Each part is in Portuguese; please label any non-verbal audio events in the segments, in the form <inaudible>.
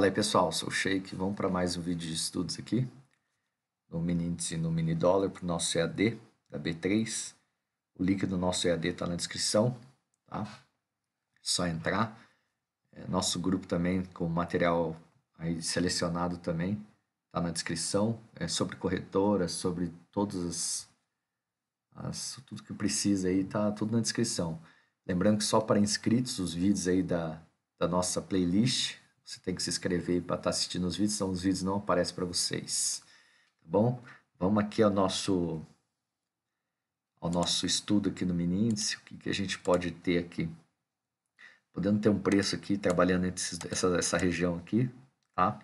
Fala aí pessoal, sou o Sheik, vamos para mais um vídeo de estudos aqui no mini índice no mini dólar para o nosso EAD da B3 o link do nosso EAD está na descrição tá? só entrar. É, nosso grupo também com material aí selecionado também está na descrição. É sobre corretora, sobre todas as, as tudo que precisa aí tá tudo na descrição. Lembrando que só para inscritos os vídeos aí da, da nossa playlist você tem que se inscrever para estar tá assistindo os vídeos, senão os vídeos não aparecem para vocês. Tá bom? Vamos aqui ao nosso, ao nosso estudo aqui no mini índice, o que, que a gente pode ter aqui. Podendo ter um preço aqui, trabalhando entre essa, essa região aqui, tá?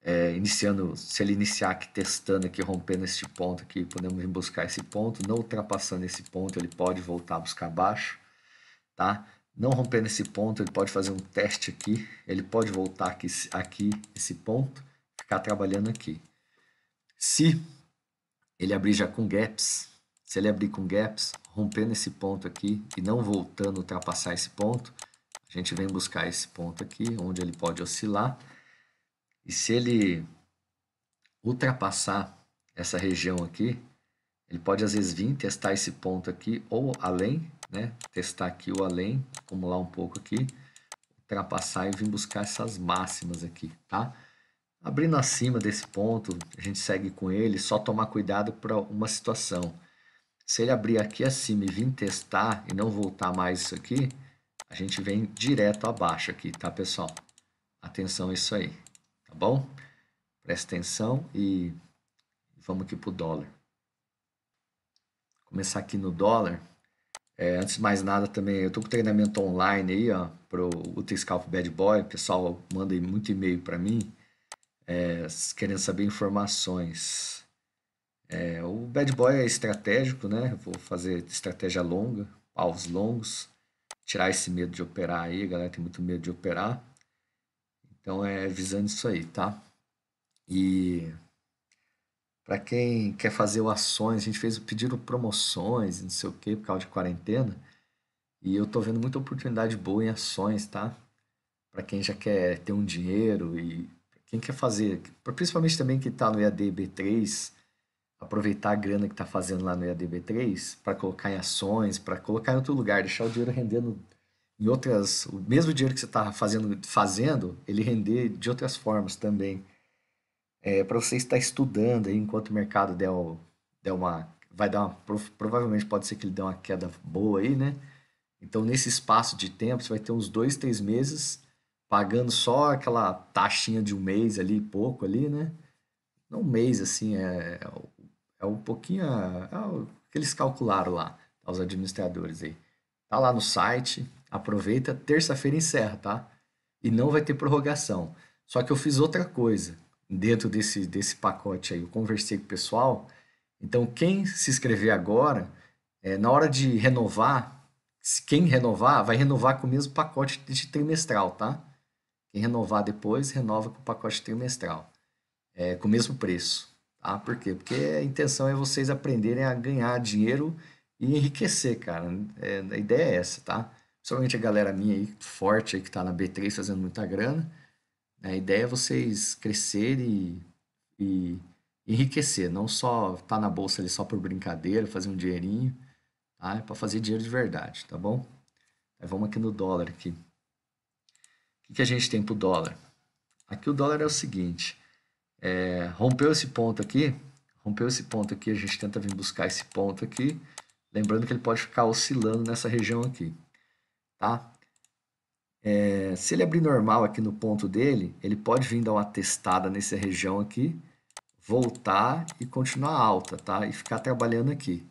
É, iniciando, se ele iniciar aqui testando aqui, rompendo este ponto aqui, podemos buscar esse ponto, não ultrapassando esse ponto, ele pode voltar a buscar abaixo, tá? Não rompendo esse ponto, ele pode fazer um teste aqui, ele pode voltar aqui, aqui esse ponto, ficar trabalhando aqui. Se ele abrir já com gaps, se ele abrir com gaps, rompendo esse ponto aqui e não voltando ultrapassar esse ponto, a gente vem buscar esse ponto aqui, onde ele pode oscilar. E se ele ultrapassar essa região aqui, ele pode às vezes vir testar esse ponto aqui ou além né? Testar aqui o além, acumular um pouco aqui, ultrapassar e vir buscar essas máximas aqui, tá? Abrindo acima desse ponto, a gente segue com ele, só tomar cuidado para uma situação. Se ele abrir aqui acima e vir testar e não voltar mais isso aqui, a gente vem direto abaixo aqui, tá, pessoal? Atenção a isso aí, tá bom? Presta atenção e vamos aqui para o dólar. Começar aqui no dólar. É, antes de mais nada também, eu estou com treinamento online aí, ó, pro Scalp Bad Boy, o pessoal manda muito e-mail para mim, é, querendo saber informações. É, o Bad Boy é estratégico, né? Eu vou fazer estratégia longa, alvos longos, tirar esse medo de operar aí, galera tem muito medo de operar. Então é visando isso aí, tá? E para quem quer fazer o ações, a gente fez pediram promoções, não sei o que, por causa de quarentena. E eu tô vendo muita oportunidade boa em ações, tá? Para quem já quer ter um dinheiro e quem quer fazer, principalmente também que está no EADB3, aproveitar a grana que está fazendo lá no EADB3 para colocar em ações, para colocar em outro lugar, deixar o dinheiro rendendo em outras, o mesmo dinheiro que você está fazendo, fazendo, ele render de outras formas também é, para você estar estudando aí enquanto o mercado der, der uma. Vai dar uma. Provavelmente pode ser que ele dê uma queda boa aí, né? Então, nesse espaço de tempo, você vai ter uns dois, três meses pagando só aquela taxinha de um mês ali, pouco ali, né? Não um mês, assim, é, é um pouquinho. É o que eles calcularam lá, os administradores aí. Tá lá no site, aproveita, terça-feira encerra, tá? E não vai ter prorrogação. Só que eu fiz outra coisa dentro desse, desse pacote aí. Eu conversei com o pessoal. Então, quem se inscrever agora, é, na hora de renovar, quem renovar, vai renovar com o mesmo pacote de trimestral, tá? Quem renovar depois, renova com o pacote trimestral. É, com o mesmo preço. Tá? Por quê? Porque a intenção é vocês aprenderem a ganhar dinheiro e enriquecer, cara. É, a ideia é essa, tá? Principalmente a galera minha aí, forte aí, que tá na B3 fazendo muita grana. A ideia é vocês crescerem e, e enriquecer, não só estar tá na bolsa ali só por brincadeira, fazer um dinheirinho, tá? É para fazer dinheiro de verdade, tá bom? Aí vamos aqui no dólar aqui. O que, que a gente tem para o dólar? Aqui o dólar é o seguinte, é, rompeu esse ponto aqui, rompeu esse ponto aqui, a gente tenta vir buscar esse ponto aqui, lembrando que ele pode ficar oscilando nessa região aqui, tá? É, se ele abrir normal aqui no ponto dele, ele pode vir dar uma testada nessa região aqui, voltar e continuar alta, tá? E ficar trabalhando aqui,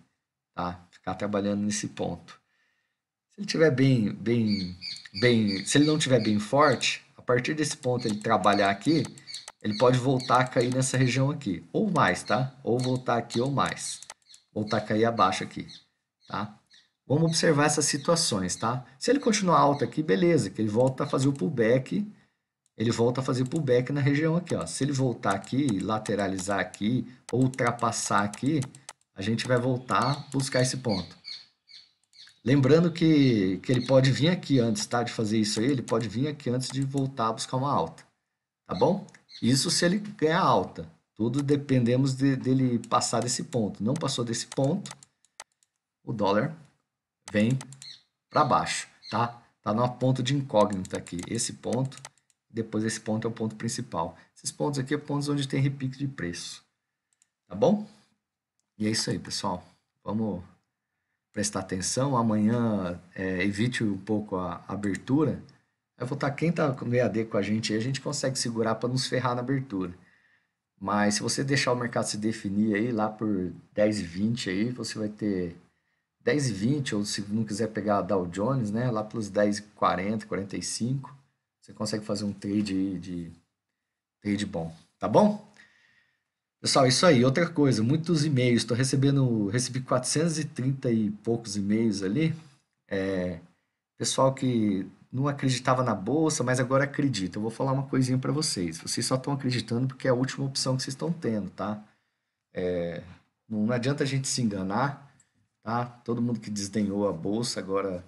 tá? Ficar trabalhando nesse ponto. Se ele tiver bem, bem, bem, se ele não tiver bem forte, a partir desse ponto ele trabalhar aqui, ele pode voltar a cair nessa região aqui, ou mais, tá? Ou voltar aqui ou mais. Voltar a cair abaixo aqui, tá? Vamos observar essas situações, tá? Se ele continuar alto aqui, beleza, que ele volta a fazer o pullback, ele volta a fazer o pullback na região aqui, ó. Se ele voltar aqui, lateralizar aqui, ou ultrapassar aqui, a gente vai voltar a buscar esse ponto. Lembrando que, que ele pode vir aqui antes, tá? De fazer isso aí, ele pode vir aqui antes de voltar a buscar uma alta. Tá bom? Isso se ele ganhar alta. Tudo dependemos de, dele passar desse ponto. Não passou desse ponto, o dólar vem para baixo, tá? Tá no ponto de incógnita aqui. Esse ponto, depois esse ponto é o ponto principal. Esses pontos aqui é pontos onde tem repique de preço. Tá bom? E é isso aí, pessoal. Vamos prestar atenção. Amanhã é, evite um pouco a abertura. Eu vou estar quem está no EAD com a gente aí, a gente consegue segurar para nos ferrar na abertura. Mas se você deixar o mercado se definir aí lá por 10 e 20 aí, você vai ter 10 e 20, ou se não quiser pegar a Dow Jones, né, lá pelos 10 e 40, 45, você consegue fazer um trade de trade bom, tá bom? Pessoal, isso aí. Outra coisa, muitos e-mails. Estou recebendo, recebi 430 e poucos e-mails ali. É, pessoal que não acreditava na bolsa, mas agora acredita. Eu vou falar uma coisinha para vocês. Vocês só estão acreditando porque é a última opção que vocês estão tendo, tá? É, não adianta a gente se enganar, tá? Todo mundo que desdenhou a bolsa agora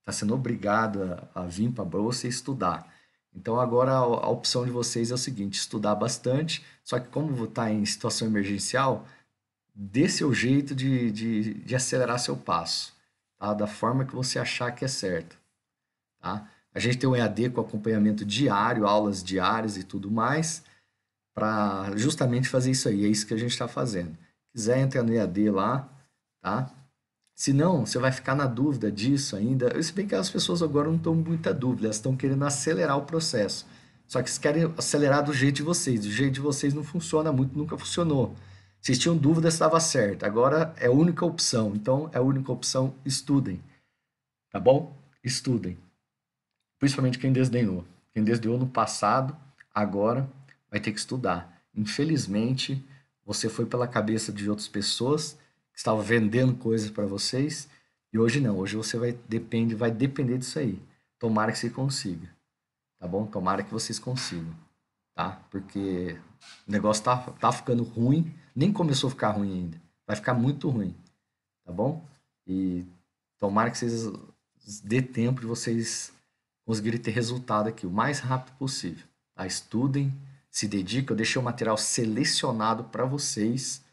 está sendo obrigado a, a vir para a bolsa e estudar. Então agora a, a, opção de vocês é o seguinte: estudar bastante. Só que como está em situação emergencial, dê seu jeito de, de, de acelerar seu passo, tá? Da forma que você achar que é certo. Tá? A gente tem um EAD com acompanhamento diário, aulas diárias e tudo mais, para justamente fazer isso aí. É isso que a gente está fazendo. Quiser entrar no EAD lá, tá? Se não, você vai ficar na dúvida disso ainda. Se bem que as pessoas agora não estão muita dúvida, elas estão querendo acelerar o processo. Só que eles querem acelerar do jeito de vocês. Do jeito de vocês não funciona muito, nunca funcionou. Vocês tinham dúvida se estava certo. Agora é a única opção. Então, é a única opção, estudem. Tá bom? Estudem principalmente quem desdenhou. Quem desdenhou no passado, agora vai ter que estudar. Infelizmente, você foi pela cabeça de outras pessoas que estavam vendendo coisas para vocês e hoje não. Hoje você vai depende, vai depender disso aí. Tomara que você consiga, tá bom? Tomara que vocês consigam, tá? Porque o negócio tá, tá ficando ruim, nem começou a ficar ruim ainda. Vai ficar muito ruim, tá bom? E tomara que vocês dê tempo de vocês conseguirem ter resultado aqui o mais rápido possível. Tá? Estudem, se dediquem. Eu deixei o material selecionado para vocês,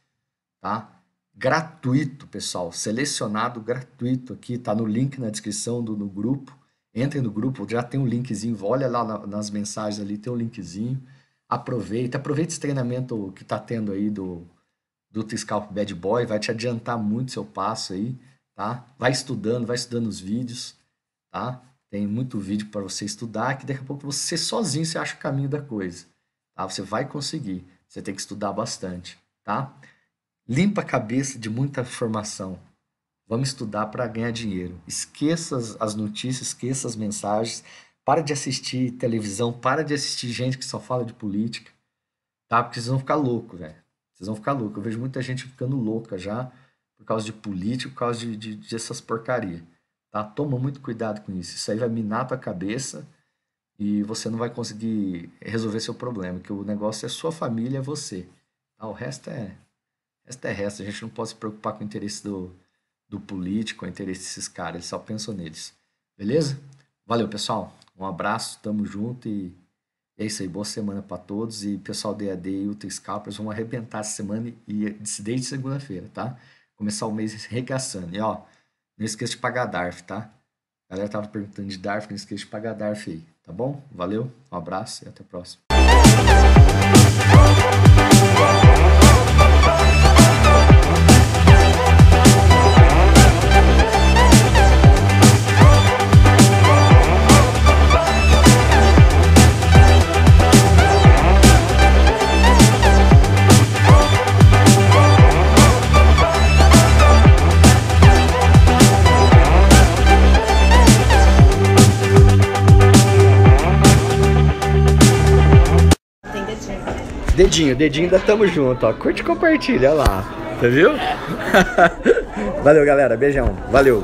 tá? Gratuito, pessoal. Selecionado gratuito aqui, tá no link na descrição do no grupo. Entrem no grupo, já tem um linkzinho. Olha lá na, nas mensagens ali, tem um linkzinho. Aproveita, aproveita esse treinamento que tá tendo aí do do T-Scalp Bad Boy, vai te adiantar muito seu passo aí, tá? Vai estudando, vai estudando os vídeos, tá? Tem muito vídeo para você estudar que daqui a pouco você sozinho você acha o caminho da coisa. Tá? Você vai conseguir. Você tem que estudar bastante, tá? Limpa a cabeça de muita informação. Vamos estudar para ganhar dinheiro. Esqueça as notícias, esqueça as mensagens. Para de assistir televisão, para de assistir gente que só fala de política, tá? Porque vocês vão ficar loucos, velho. Vocês vão ficar loucos. Eu vejo muita gente ficando louca já por causa de política, por causa de, de, de essas porcarias. Tá? Toma muito cuidado com isso. Isso aí vai minar a tua cabeça e você não vai conseguir resolver seu problema, que o negócio é sua família, é você. Tá? O resto é, o resto é resto. A gente não pode se preocupar com o interesse do, do político, com o interesse desses caras, eles só pensam neles. Beleza? Valeu, pessoal. Um abraço, tamo junto e é isso aí. Boa semana para todos. E pessoal do EAD e Ultra Scalpers vão arrebentar essa semana e desde segunda-feira, tá? Começar o mês regaçando. E ó, não esqueça de pagar a DARF, tá? A galera tava perguntando de DARF, não esqueça de pagar a DARF aí, tá bom? Valeu, um abraço e até a próxima. Dedinho, dedinho ainda tamo junto, ó. Curte e compartilha, lá. Tá viu? <laughs> Valeu, galera. Beijão. Valeu.